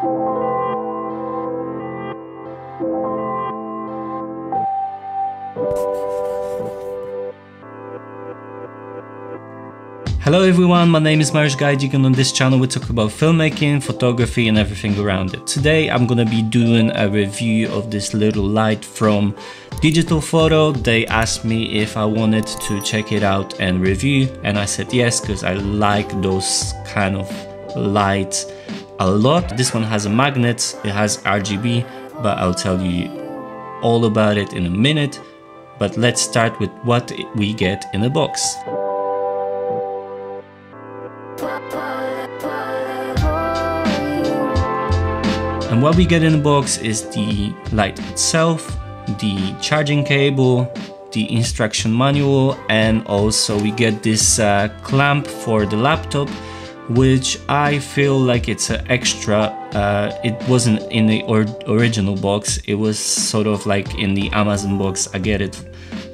Hello everyone, my name is Mariusz Gajdzik and on this channel we talk about filmmaking, photography and everything around it. Today I'm gonna be doing a review of this little light from DigitalFoto. They asked me if I wanted to check it out and review and I said yes because I like those kind of lights a lot. This one has a magnet, it has RGB, but I'll tell you all about it in a minute. But let's start with what we get in the box. And what we get in the box is the light itself, the charging cable, the instruction manual, and also we get this uh, clamp for the laptop, which I feel like it's an extra. Uh, it wasn't in the or original box, it was sort of like in the Amazon box I get it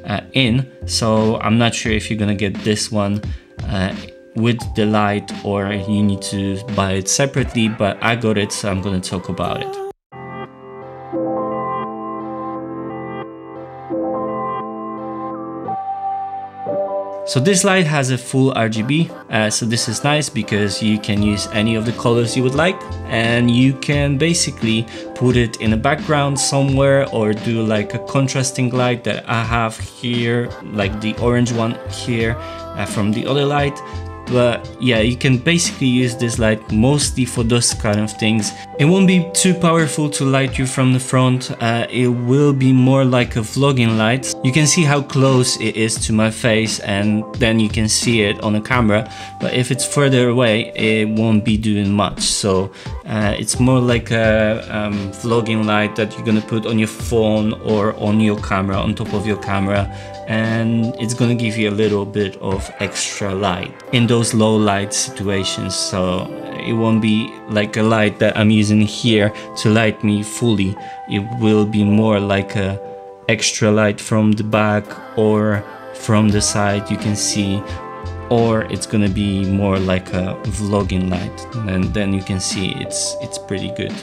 uh, in. So I'm not sure if you're gonna get this one uh, with the light or you need to buy it separately but I got it so I'm gonna talk about it. So this light has a full RGB, uh, so this is nice because you can use any of the colors you would like and you can basically put it in a background somewhere or do like a contrasting light that I have here, like the orange one here uh, from the other light but yeah you can basically use this light mostly for those kind of things. It won't be too powerful to light you from the front. Uh, it will be more like a vlogging light. You can see how close it is to my face and then you can see it on the camera. But if it's further away it won't be doing much. So uh, it's more like a um, vlogging light that you're gonna put on your phone or on your camera on top of your camera. And it's gonna give you a little bit of extra light. In those low light situations so it won't be like a light that I'm using here to light me fully. It will be more like a extra light from the back or from the side you can see. Or it's gonna be more like a vlogging light and then you can see it's it's pretty good.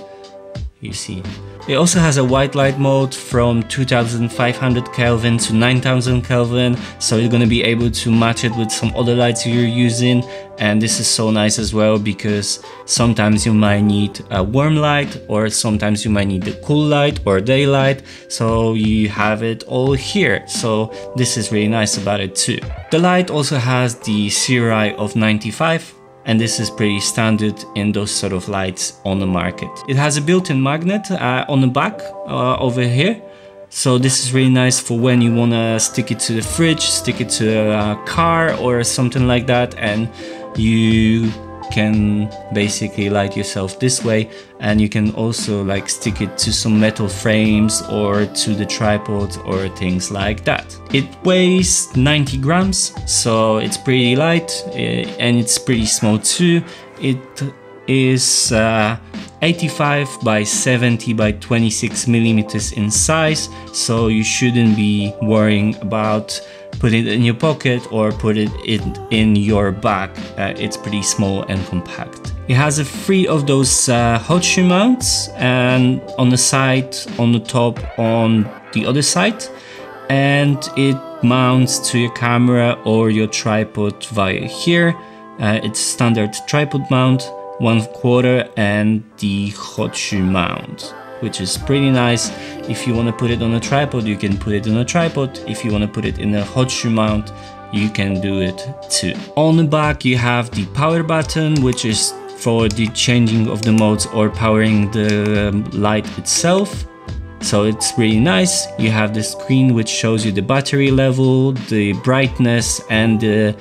You see it also has a white light mode from 2500 Kelvin to 9000 Kelvin so you're gonna be able to match it with some other lights you're using. And this is so nice as well because sometimes you might need a warm light or sometimes you might need the cool light or daylight. So you have it all here. So this is really nice about it too. The light also has the CRI of 95 and this is pretty standard in those sort of lights on the market. It has a built-in magnet uh, on the back uh, over here. So this is really nice for when you want to stick it to the fridge, stick it to a car or something like that and you can basically light yourself this way and you can also like stick it to some metal frames or to the tripod or things like that. It weighs 90 grams so it's pretty light eh, and it's pretty small too. It is uh, 85 by 70 by 26 millimeters in size so you shouldn't be worrying about put it in your pocket or put it in, in your bag. Uh, it's pretty small and compact. It has a three of those uh, hot shoe mounts and on the side, on the top, on the other side. And it mounts to your camera or your tripod via here. Uh, it's standard tripod mount, one quarter and the hot shoe mount which is pretty nice. If you want to put it on a tripod, you can put it on a tripod. If you want to put it in a hot shoe mount, you can do it too. On the back, you have the power button, which is for the changing of the modes or powering the um, light itself. So it's really nice. You have the screen which shows you the battery level, the brightness and the,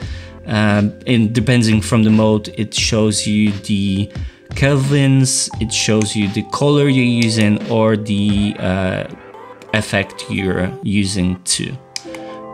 um, and depending from the mode, it shows you the kelvins, it shows you the color you're using or the uh, effect you're using too.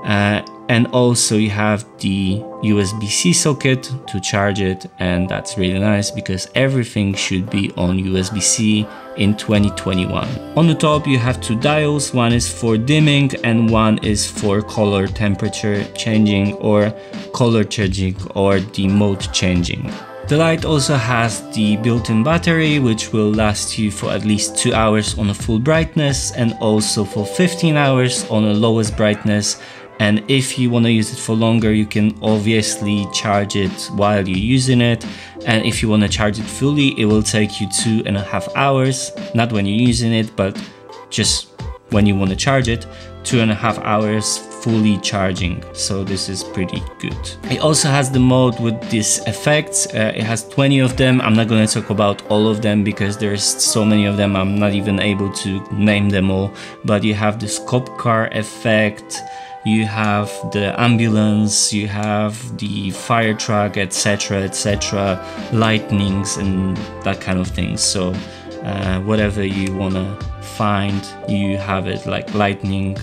Uh, and also you have the USB-C socket to charge it and that's really nice because everything should be on USB-C in 2021. On the top you have two dials, one is for dimming and one is for color temperature changing or color changing or the mode changing. The light also has the built-in battery which will last you for at least 2 hours on a full brightness and also for 15 hours on a lowest brightness. And if you want to use it for longer you can obviously charge it while you're using it. And if you want to charge it fully it will take you two and a half hours not when you're using it but just when you want to charge it two and a half hours fully charging so this is pretty good it also has the mode with these effects uh, it has 20 of them i'm not going to talk about all of them because there's so many of them i'm not even able to name them all but you have this cop car effect you have the ambulance, you have the fire truck, etc., etc., lightnings and that kind of thing. So, uh, whatever you wanna find, you have it like lightning,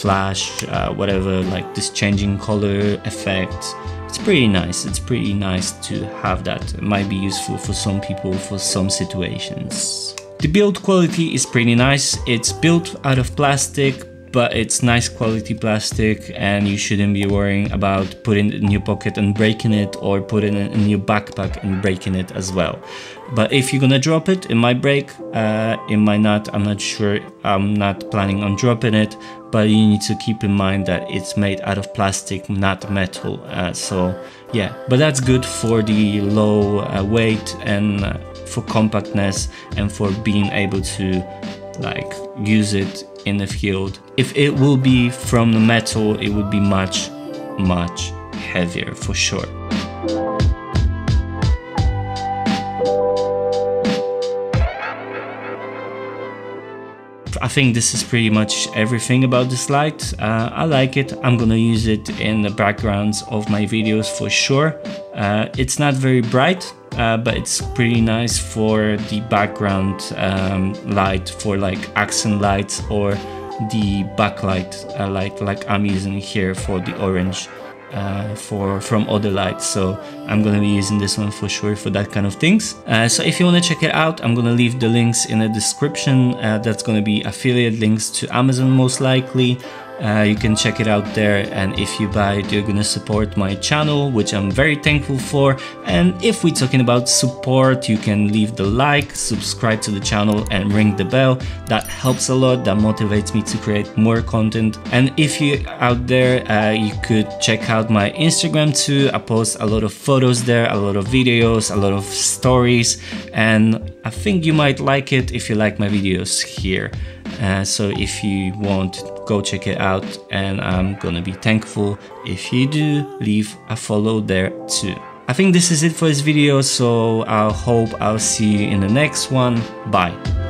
flash, uh, whatever, like this changing color effect. It's pretty nice. It's pretty nice to have that. It might be useful for some people for some situations. The build quality is pretty nice. It's built out of plastic, but it's nice quality plastic and you shouldn't be worrying about putting it in your pocket and breaking it or putting it in your backpack and breaking it as well. But if you're gonna drop it, it might break, uh, it might not, I'm not sure, I'm not planning on dropping it, but you need to keep in mind that it's made out of plastic, not metal, uh, so yeah. But that's good for the low uh, weight and uh, for compactness and for being able to like use it in the field. If it will be from the metal, it would be much, much heavier for sure. I think this is pretty much everything about this light. Uh, I like it. I'm gonna use it in the backgrounds of my videos for sure. Uh, it's not very bright, uh, but it's pretty nice for the background um, light for like accent lights or the backlight uh, light like I'm using here for the orange uh, for from other lights. So I'm gonna be using this one for sure for that kind of things. Uh, so if you want to check it out I'm gonna leave the links in the description. Uh, that's gonna be affiliate links to Amazon most likely uh, you can check it out there. And if you buy it you're gonna support my channel which I'm very thankful for. And if we're talking about support you can leave the like subscribe to the channel and ring the bell. That helps a lot. That motivates me to create more content. And if you out there uh, you could check out my Instagram too. I post a lot of photos there a lot of videos a lot of stories. And I think you might like it if you like my videos here. Uh, so if you want go check it out and I'm gonna be thankful if you do leave a follow there too. I think this is it for this video so I hope I'll see you in the next one. Bye.